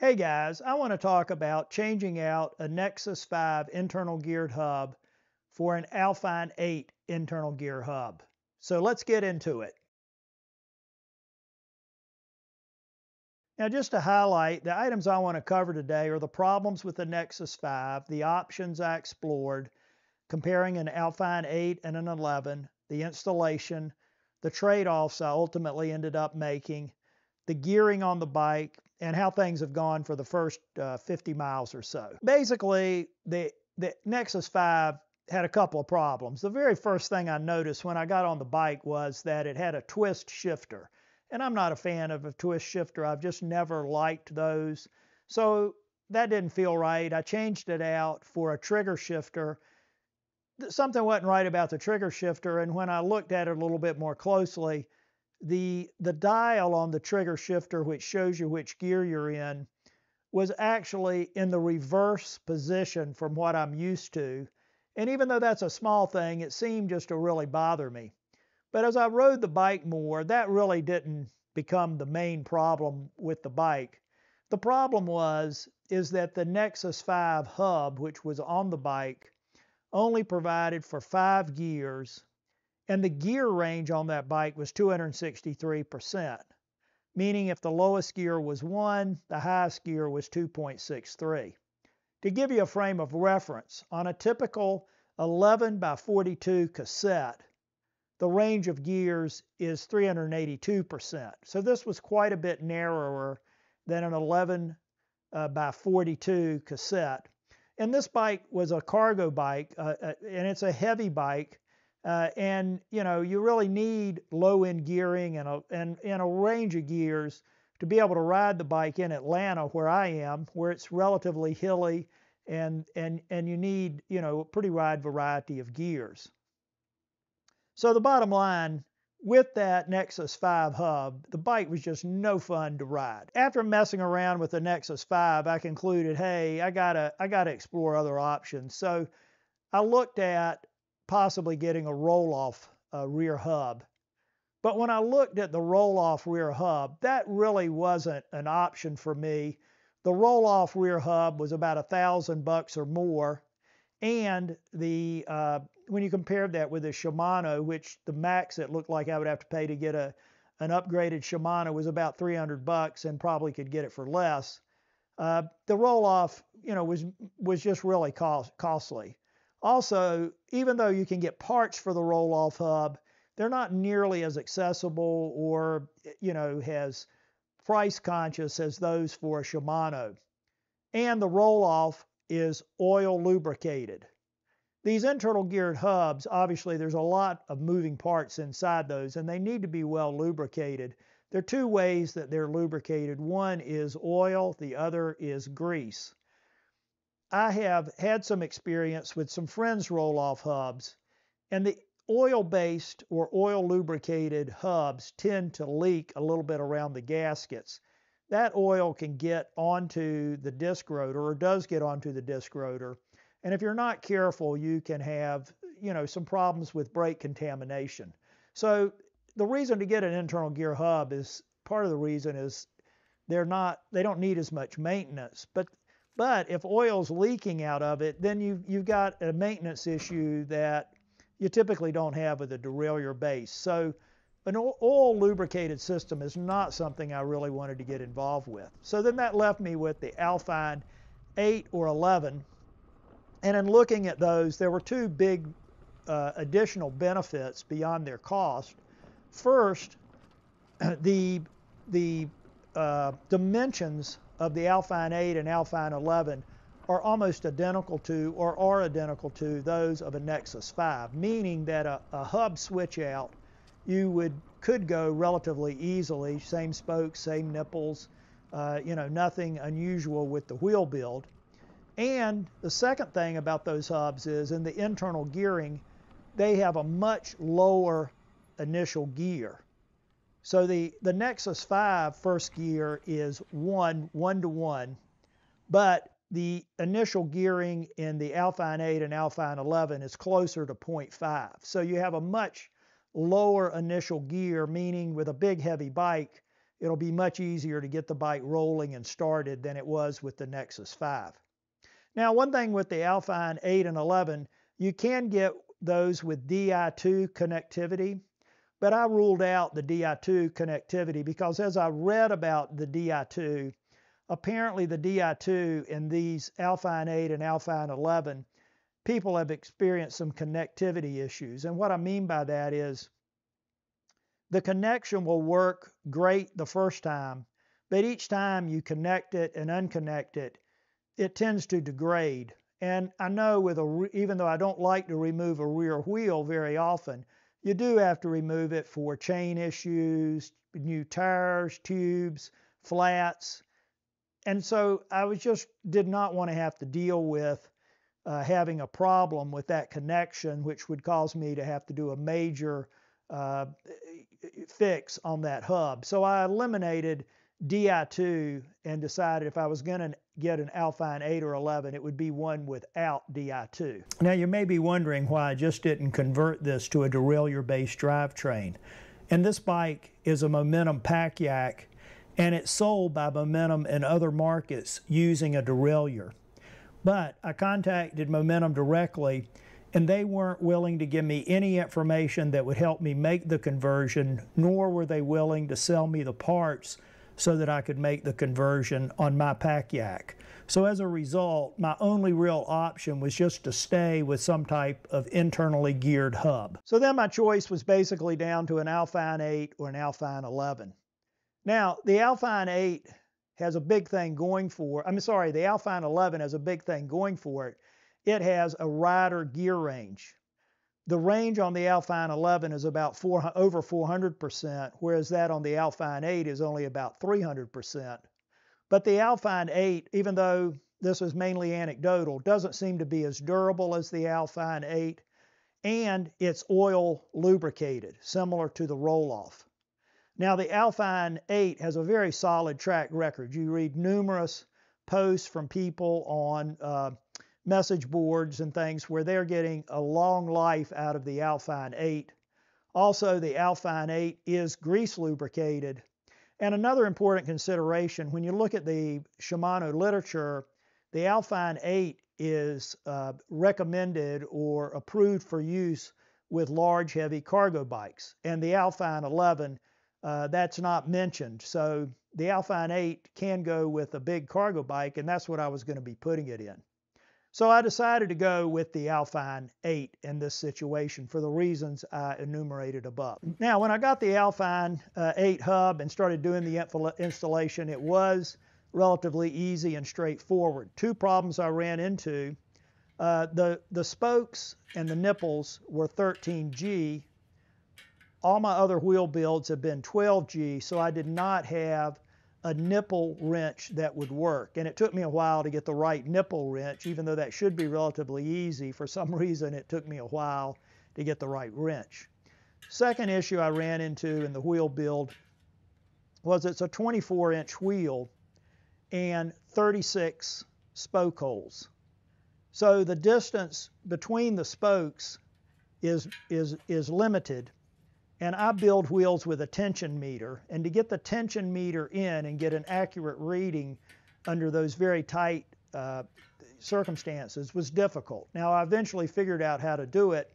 Hey guys, I want to talk about changing out a Nexus 5 internal geared hub for an Alfine 8 internal gear hub. So let's get into it. Now just to highlight, the items I want to cover today are the problems with the Nexus 5, the options I explored, comparing an Alfine 8 and an 11, the installation, the trade-offs I ultimately ended up making, the gearing on the bike, and how things have gone for the first uh, 50 miles or so. Basically, the, the Nexus 5 had a couple of problems. The very first thing I noticed when I got on the bike was that it had a twist shifter. And I'm not a fan of a twist shifter. I've just never liked those. So that didn't feel right. I changed it out for a trigger shifter. Something wasn't right about the trigger shifter. And when I looked at it a little bit more closely, the, the dial on the trigger shifter, which shows you which gear you're in, was actually in the reverse position from what I'm used to. And even though that's a small thing, it seemed just to really bother me. But as I rode the bike more, that really didn't become the main problem with the bike. The problem was is that the Nexus 5 hub, which was on the bike, only provided for five gears and the gear range on that bike was 263%, meaning if the lowest gear was 1, the highest gear was 2.63. To give you a frame of reference, on a typical 11 by 42 cassette, the range of gears is 382%. So this was quite a bit narrower than an 11 uh, by 42 cassette. And this bike was a cargo bike, uh, uh, and it's a heavy bike, uh, and you know you really need low end gearing and a, and, and a range of gears to be able to ride the bike in Atlanta where I am, where it's relatively hilly and and and you need you know a pretty wide variety of gears. So the bottom line with that Nexus 5 hub, the bike was just no fun to ride. After messing around with the Nexus 5, I concluded, hey, I gotta I gotta explore other options. So I looked at possibly getting a Rohloff uh, rear hub. But when I looked at the Rohloff rear hub, that really wasn't an option for me. The Rohloff rear hub was about a thousand bucks or more, and the uh, when you compared that with the Shimano, which the max it looked like I would have to pay to get a an upgraded Shimano was about 300 bucks, and probably could get it for less. Uh, the Rohloff, you know, was was just really cost, costly. Also, even though you can get parts for the Rohloff hub, they're not nearly as accessible or, eh, you know, as price conscious as those for a Shimano. And the Rohloff is oil lubricated. These internal geared hubs, obviously there's a lot of moving parts inside those and they need to be well lubricated. There are two ways that they're lubricated. One is oil, the other is grease. I have had some experience with some friends' Rohloff hubs, and the oil based or oil lubricated hubs tend to leak a little bit around the gaskets. That oil can get onto the disc rotor or does get onto the disc rotor. And if you're not careful, you can have, you know, some problems with brake contamination. So the reason to get an internal gear hub is part of the reason is they're not they don't need as much maintenance. But but if oil's leaking out of it, then you've, you've got a maintenance issue that you typically don't have with a derailleur base. So an oil lubricated system is not something I really wanted to get involved with. So then that left me with the Alfine 8 or 11. And in looking at those, there were two big uh, additional benefits beyond their cost. First, the, the uh, dimensions of the Alfine 8 and Alfine 11 are almost identical to or are identical to those of a Nexus 5, meaning that a, a hub switch out you would could go relatively easily, same spokes, same nipples, uh, you know, nothing unusual with the wheel build. And the second thing about those hubs is in the internal gearing, they have a much lower initial gear. So the, the Nexus 5 first gear is 1, 1 to 1, but the initial gearing in the Alfine 8 and Alfine 11 is closer to 0.5. So you have a much lower initial gear, meaning with a big heavy bike, it'll be much easier to get the bike rolling and started than it was with the Nexus 5. Now, one thing with the Alfine 8 and 11, you can get those with Di2 connectivity, but I ruled out the Di2 connectivity because as I read about the Di2, apparently the Di2 in these Alfine 8 and Alfine 11, people have experienced some connectivity issues. And what I mean by that is the connection will work great the first time, but each time you connect it and unconnect it, it tends to degrade. And I know with a even though I don't like to remove a rear wheel very often, you do have to remove it for chain issues, new tires, tubes, flats. And so I was just did not want to have to deal with uh, having a problem with that connection, which would cause me to have to do a major uh, fix on that hub. So I eliminated Di2 and decided if I was going to get an Alfine 8 or 11, it would be one without Di2. Now you may be wondering why I just didn't convert this to a derailleur-based drivetrain. And this bike is a Momentum Pakyak and it's sold by Momentum in other markets using a derailleur. But I contacted Momentum directly and they weren't willing to give me any information that would help me make the conversion, nor were they willing to sell me the parts so that I could make the conversion on my Pakyak. So as a result, my only real option was just to stay with some type of internally geared hub. So then my choice was basically down to an Alfine 8 or an Alfine 11. Now, the Alfine 8 has a big thing going for, I'm sorry, the Alfine 11 has a big thing going for it. It has a wider gear range. The range on the Alfine 11 is about four, over 400%, whereas that on the Alfine 8 is only about 300%. But the Alfine 8, even though this is mainly anecdotal, doesn't seem to be as durable as the Alfine 8, and it's oil lubricated, similar to the Rohloff. Now, the Alfine 8 has a very solid track record. You read numerous posts from people on uh, message boards and things where they're getting a long life out of the Alfine 8. Also, the Alfine 8 is grease lubricated. And another important consideration when you look at the Shimano literature, the Alfine 8 is uh, recommended or approved for use with large, heavy cargo bikes. And the Alfine 11, uh, that's not mentioned. So the Alfine 8 can go with a big cargo bike, and that's what I was going to be putting it in. So I decided to go with the Alfine 8 in this situation for the reasons I enumerated above. Now, when I got the Alfine uh, 8 hub and started doing the installation, it was relatively easy and straightforward. Two problems I ran into. Uh, the, the spokes and the nipples were 13G. All my other wheel builds have been 12G, so I did not have a nipple wrench that would work. And it took me a while to get the right nipple wrench, even though that should be relatively easy. For some reason, it took me a while to get the right wrench. Second issue I ran into in the wheel build was it's a 24 inch wheel and 36 spoke holes. So the distance between the spokes is, is, is limited and I build wheels with a tension meter. And to get the tension meter in and get an accurate reading under those very tight uh, circumstances was difficult. Now, I eventually figured out how to do it,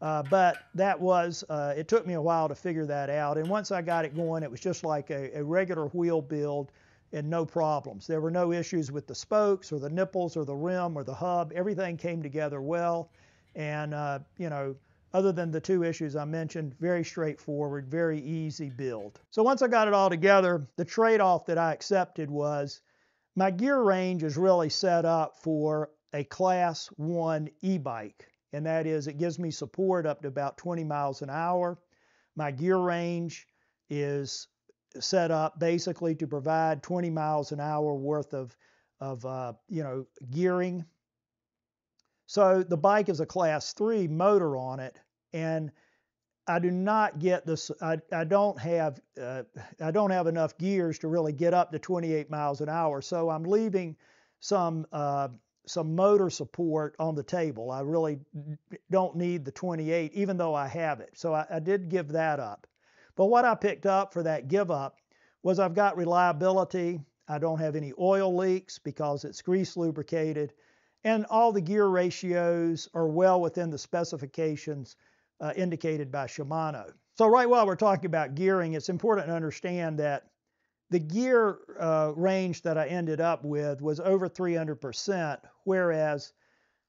uh, but that was, uh, it took me a while to figure that out. And once I got it going, it was just like a, a regular wheel build and no problems. There were no issues with the spokes or the nipples or the rim or the hub. Everything came together well. And, uh, you know, other than the two issues I mentioned, very straightforward, very easy build. So once I got it all together, the trade-off that I accepted was my gear range is really set up for a class one e-bike. And that is it gives me support up to about 20 miles an hour. My gear range is set up basically to provide 20 miles an hour worth of, of uh, you know, gearing so the bike is a class three motor on it, and I do not get this. I, I don't have uh, I don't have enough gears to really get up to 28 miles an hour. So I'm leaving some uh, some motor support on the table. I really don't need the 28, even though I have it. So I, I did give that up. But what I picked up for that give up was I've got reliability. I don't have any oil leaks because it's grease lubricated. And all the gear ratios are well within the specifications uh, indicated by Shimano. So right while we're talking about gearing, it's important to understand that the gear uh, range that I ended up with was over 300%, whereas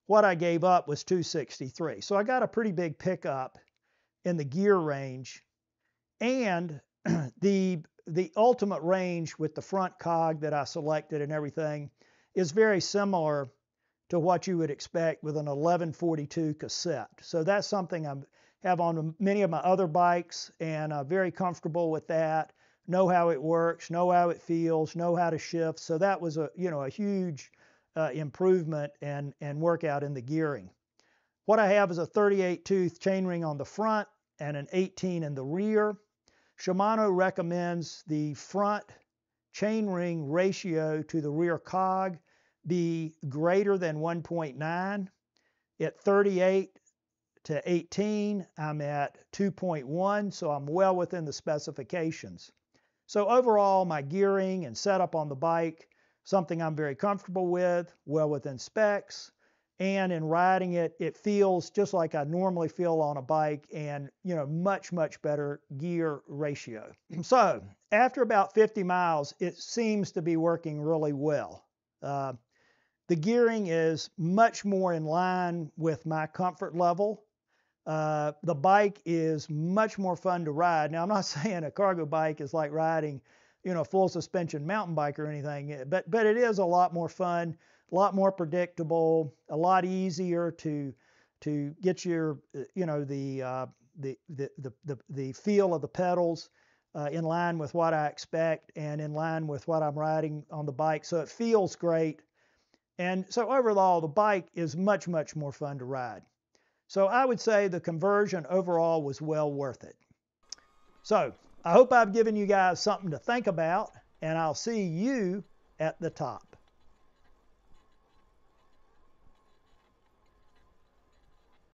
what I gave up was 263. So I got a pretty big pickup in the gear range. And the the ultimate range with the front cog that I selected and everything is very similar to what you would expect with an 1142 cassette. So that's something I have on many of my other bikes and I'm very comfortable with that. Know how it works, know how it feels, know how to shift. So that was a you know a huge uh, improvement and and workout in the gearing. What I have is a 38 tooth chainring on the front and an 18 in the rear. Shimano recommends the front chainring ratio to the rear cog be greater than 1.9. At 38 to 18, I'm at 2.1, so I'm well within the specifications. So overall, my gearing and setup on the bike, something I'm very comfortable with, well within specs and in riding it it feels just like I normally feel on a bike and you know much much better gear ratio. So after about 50 miles it seems to be working really well. Uh, the gearing is much more in line with my comfort level. Uh, the bike is much more fun to ride. Now I'm not saying a cargo bike is like riding you know a full suspension mountain bike or anything, but but it is a lot more fun a lot more predictable, a lot easier to to get your you know the uh, the, the, the the the feel of the pedals uh, in line with what I expect and in line with what I'm riding on the bike. So it feels great. And so overall, the bike is much, much more fun to ride. So I would say the conversion overall was well worth it. So I hope I've given you guys something to think about, and I'll see you at the top.